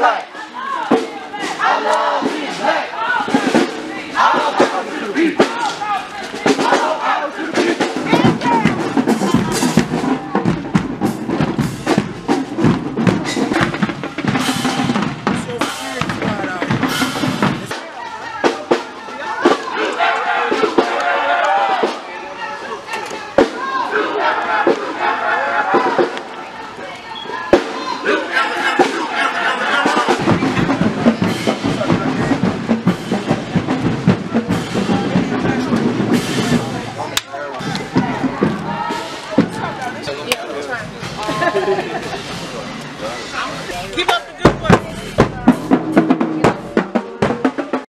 は。Keep up.